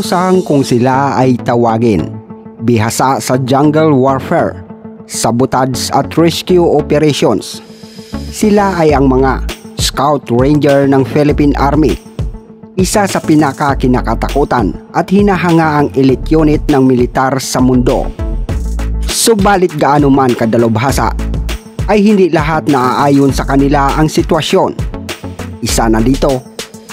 Musang kung sila ay tawagin. Bihasa sa jungle warfare, sabotage at rescue operations. Sila ay ang mga Scout Ranger ng Philippine Army. Isa sa pinaka kinakatakutan at hinahangaang elite unit ng militar sa mundo. Subalit gaano man kadalubhasa, ay hindi lahat naaayon sa kanila ang sitwasyon. Isa na dito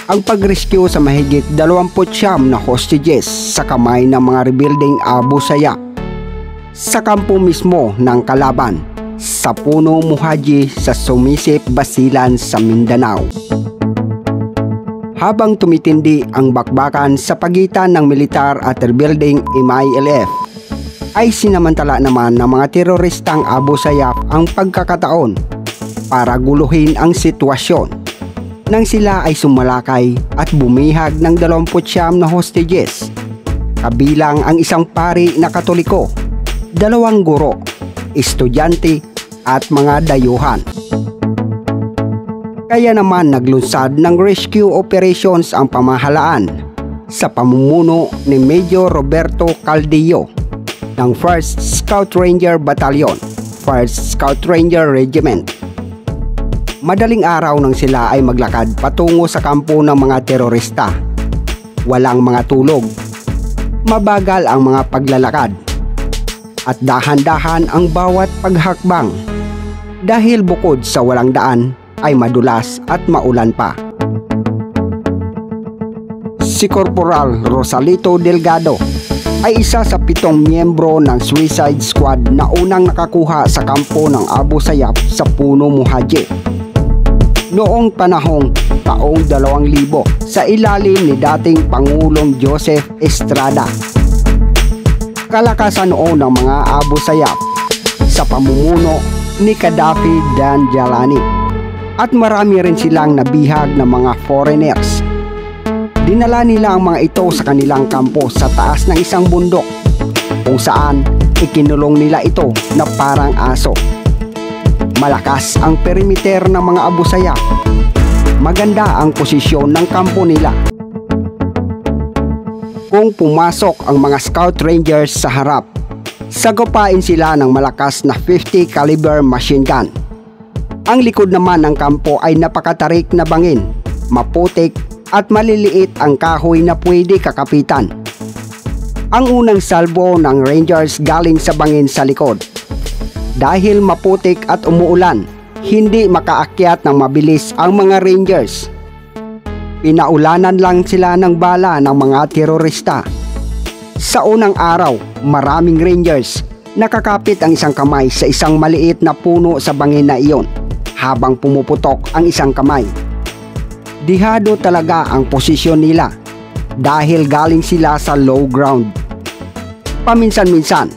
ang pag-rescue sa mahigit 29 na hostages sa kamay ng mga rebuilding Abu Sayyaf sa kampo mismo ng kalaban sa Puno Muhaji sa Sumisip Basilan sa Mindanao. Habang tumitindi ang bakbakan sa pagitan ng militar at rebuilding MILF, ay sinamantala naman ng mga teroristang Abu Sayyaf ang pagkakataon para guluhin ang sitwasyon nang sila ay sumalakay at bumihag ng 29 na hostages kabilang ang isang pari na katoliko, dalawang guro, estudyante at mga dayuhan. Kaya naman naglunsad ng rescue operations ang pamahalaan sa pamumuno ni Major Roberto Caldillo ng 1st Scout Ranger Battalion, 1st Scout Ranger Regiment. Madaling araw nang sila ay maglakad patungo sa kampo ng mga terorista. Walang mga tulog. Mabagal ang mga paglalakad. At dahan-dahan ang bawat paghakbang dahil bukod sa walang daan ay madulas at maulan pa. Si Corporal Rosalito Delgado ay isa sa pitong miyembro ng Suicide Squad na unang nakakuha sa kampo ng Abu Sayyaf sa Puno Muhaji. Noong panahong taong 2000 sa ilalim ni dating Pangulong Joseph Estrada. Kalakasan noon ng mga Abu Sayyaf sa pamumuno ni Gaddafi dan Jalani at marami rin silang nabihag ng mga foreigners. Dinala nila ang mga ito sa kanilang kampo sa taas ng isang bundok kung saan ikinulong nila ito na parang aso. Malakas ang perimeter ng mga Abu Sayyaf. Maganda ang posisyon ng kampo nila. Kung pumasok ang mga Scout Rangers sa harap Sagupain sila ng malakas na 50 caliber machine gun. Ang likod naman ng kampo ay napakatarik na bangin, maputik at maliliit ang kahoy na pwede kakapitan. Ang unang salbo ng Rangers galing sa bangin sa likod. Dahil maputik at umuulan, hindi makaakyat ng mabilis ang mga Rangers. Pinaulanan lang sila ng bala ng mga terorista sa unang araw, maraming rangers nakakapit ang isang kamay sa isang maliit na puno sa bangin na iyon habang pumuputok ang isang kamay. Dihado talaga ang posisyon nila dahil galing sila sa low ground. Paminsan-minsan,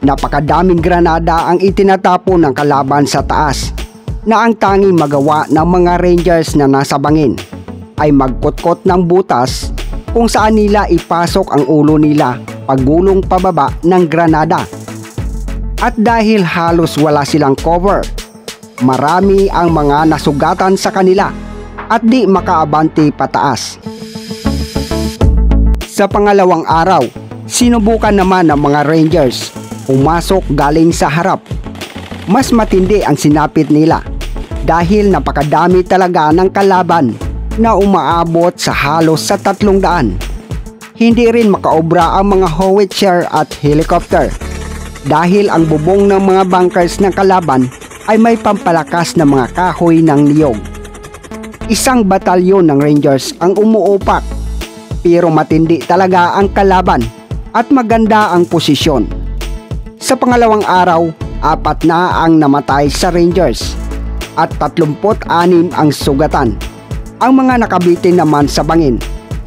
napakadaming granada ang itinatapon ng kalaban sa taas na ang tanging magawa ng mga rangers na nasa bangin ay magkutkot ng butas kung saan nila ipasok ang ulo nila pagulong pababa ng granada. At dahil halos wala silang cover, marami ang mga nasugatan sa kanila at di makaabante pataas. Sa pangalawang araw, sinubukan naman ng mga Rangers pumasok galing sa harap. Mas matindi ang sinapit nila dahil napakadami talaga ng kalaban na umaabot sa halos sa tatlong daan. Hindi rin makaobra ang mga howitzer at helicopter dahil ang bubong ng mga bunkers ng kalaban ay may pampalakas na mga kahoy ng niyog. Isang batalyon ng Rangers ang umuupak pero matindi talaga ang kalaban at maganda ang posisyon. Sa pangalawang araw, apat na ang namatay sa Rangers at 36 ang sugatan ang mga nakabitin naman sa bangin,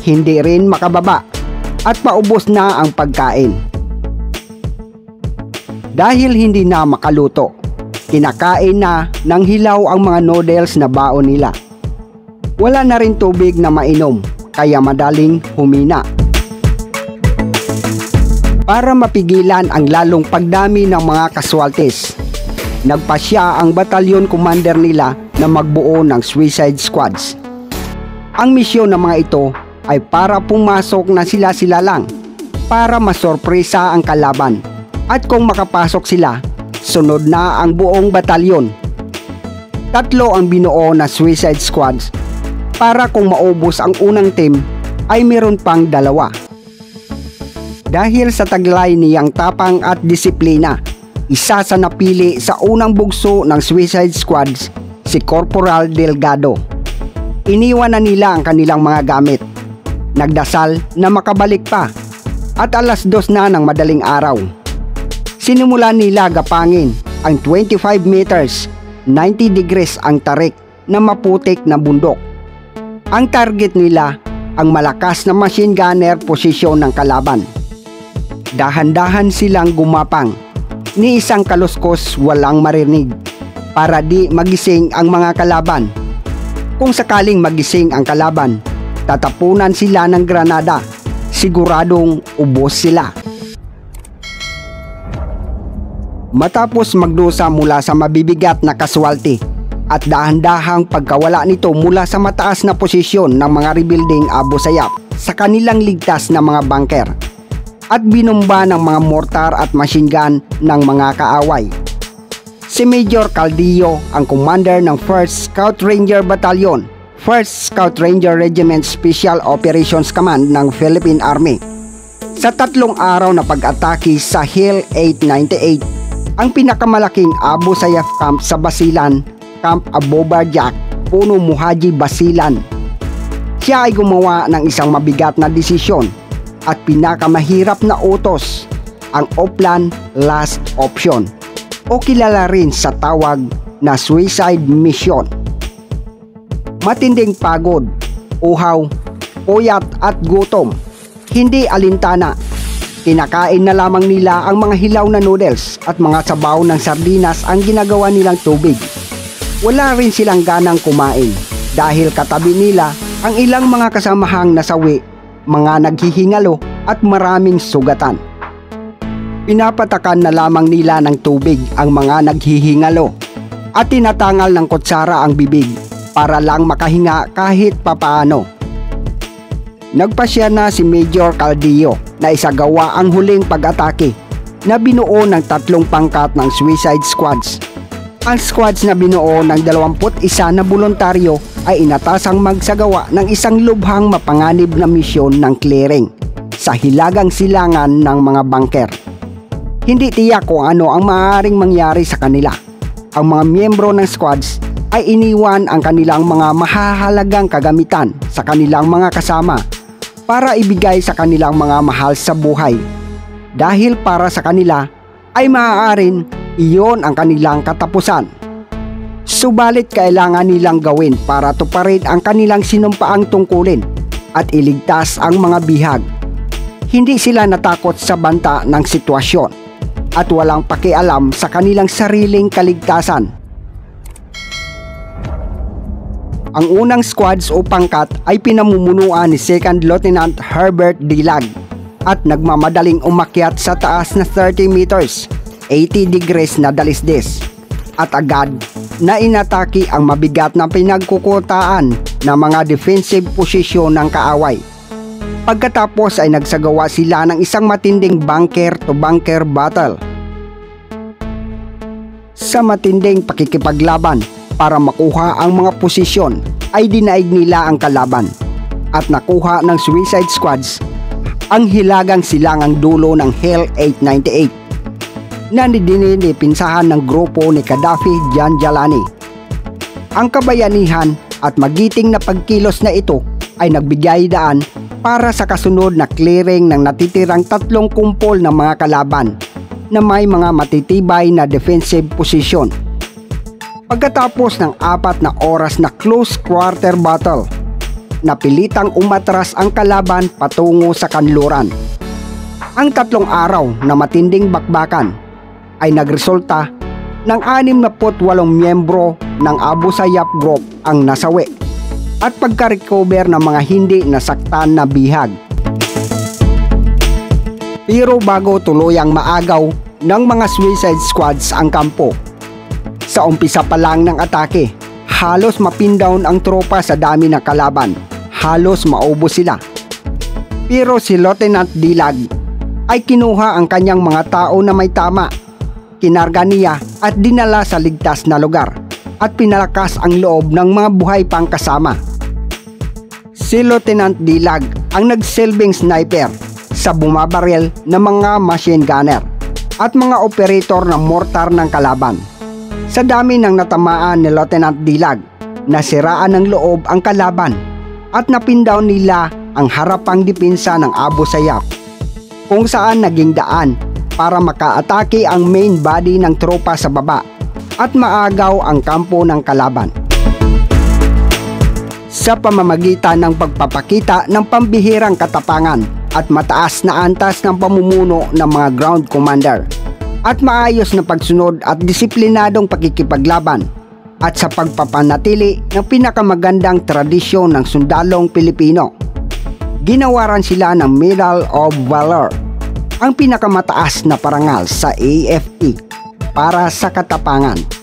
hindi rin makababa at paubos na ang pagkain. Dahil hindi na makaluto, kinakain na ng hilaw ang mga noodles na baon nila. Wala na rin tubig na mainom, kaya madaling humina. Para mapigilan ang lalong pagdami ng mga kaswaltes, nagpasya ang batalyon commander nila na magbuo ng suicide squads ang misyon ng mga ito ay para pumasok na sila-sila lang para masorpresa ang kalaban. At kung makapasok sila, sunod na ang buong batalyon. Tatlo ang binuo na Suicide Squads para kung maubos ang unang team ay meron pang dalawa. Dahil sa taglay niyang tapang at disiplina, isa sa napili sa unang bugso ng Suicide Squads si Corporal Delgado. Iniwan na nila ang kanilang mga gamit. Nagdasal na makabalik pa at alas dos na ng madaling araw. Sinimulan nila gapangin ang 25 meters, 90 degrees ang tarik na maputik na bundok. Ang target nila ang malakas na machine gunner posisyon ng kalaban. Dahan-dahan silang gumapang, ni isang kaluskos walang marinig para di magising ang mga kalaban. Kung sakaling magising ang kalaban, tatapunan sila ng granada, siguradong ubos sila. Matapos magdusa mula sa mabibigat na kaswalti at dahan-dahang pagkawala nito mula sa mataas na posisyon ng mga rebuilding Abu Sayyaf sa kanilang ligtas na mga bunker at binomba ng mga mortar at machine gun ng mga kaaway. Si Major Caldillo ang commander ng 1st Scout Ranger Battalion, 1st Scout Ranger Regiment Special Operations Command ng Philippine Army. Sa tatlong araw na pag-atake sa Hill 898, ang pinakamalaking Abu Sayyaf camp sa Basilan, Camp Abobarjak, Puno Muhaji Basilan. Siya ay gumawa ng isang mabigat na desisyon at pinakamahirap na utos, ang Oplan Last Option o kilala rin sa tawag na suicide mission. Matinding pagod, uhaw, puyat at gutom, hindi alintana. Kinakain na lamang nila ang mga hilaw na noodles at mga sabaw ng sardinas ang ginagawa nilang tubig. Wala rin silang ganang kumain dahil katabi nila ang ilang mga kasamahang nasawi, mga naghihingalo at maraming sugatan. Pinapatakan na lamang nila ng tubig ang mga naghihingalo at tinatangal ng kutsara ang bibig para lang makahinga kahit papaano. Nagpasya na si Major Caldillo na isagawa ang huling pag-atake na binuo ng tatlong pangkat ng Suicide Squads. Ang squads na binuo ng 21 na voluntaryo ay inatasang magsagawa ng isang lubhang mapanganib na misyon ng clearing sa hilagang silangan ng mga bunker. Hindi tiyak kung ano ang maaaring mangyari sa kanila. Ang mga miyembro ng squads ay iniwan ang kanilang mga mahahalagang kagamitan sa kanilang mga kasama para ibigay sa kanilang mga mahal sa buhay. Dahil para sa kanila ay maaaring iyon ang kanilang katapusan. Subalit kailangan nilang gawin para tuparin ang kanilang sinumpaang tungkulin at iligtas ang mga bihag. Hindi sila natakot sa banta ng sitwasyon at walang pakialam sa kanilang sariling kaligtasan. Ang unang squads o pangkat ay pinamumunuan ni 2nd Lieutenant Herbert Dilag at nagmamadaling umakyat sa taas na 30 meters, 80 degrees na dalisdis at agad na inatake ang mabigat na pinagkukutaan ng mga defensive posisyon ng kaaway. Pagkatapos ay nagsagawa sila ng isang matinding bunker to bunker battle. Sa matinding pakikipaglaban para makuha ang mga posisyon ay dinaig nila ang kalaban at nakuha ng Suicide Squads ang hilagang silangang dulo ng Hell 898 na pinsahan ng grupo ni Gaddafi Jan Jalani. Ang kabayanihan at magiting na pagkilos na ito ay nagbigay daan para sa kasunod na clearing ng natitirang tatlong kumpol ng mga kalaban na may mga matitibay na defensive position. Pagkatapos ng apat na oras na close quarter battle, napilitang umatras ang kalaban patungo sa kanluran. Ang tatlong araw na matinding bakbakan ay nagresulta ng 68 miyembro ng Abu Sayyaf Group ang nasawi at pagka-recover ng mga hindi nasaktan na bihag. Pero bago tuluyang maagaw ng mga suicide squads ang kampo, sa umpisa pa lang ng atake, halos mapindown ang tropa sa dami ng kalaban. Halos maubos sila Pero si Lieutenant Dilag ay kinuha ang kanyang mga tao na may tama. Kinarga niya at dinala sa ligtas na lugar at pinalakas ang loob ng mga buhay pang kasama. Si Lieutenant Dilag ang nagsilbing sniper sa bumabaril ng mga machine gunner at mga operator ng mortar ng kalaban. Sa dami ng natamaan ni Lieutenant Dilag, nasiraan ng loob ang kalaban at napindaw nila ang harapang dipinsa ng Abu Sayyaf kung saan naging daan para makaatake ang main body ng tropa sa baba at maagaw ang kampo ng kalaban. Sa pamamagitan ng pagpapakita ng pambihirang katapangan at mataas na antas ng pamumuno ng mga ground commander at maayos na pagsunod at disiplinadong pakikipaglaban at sa pagpapanatili ng pinakamagandang tradisyon ng sundalong Pilipino. Ginawaran sila ng Medal of Valor, ang pinakamataas na parangal sa AFP para sa katapangan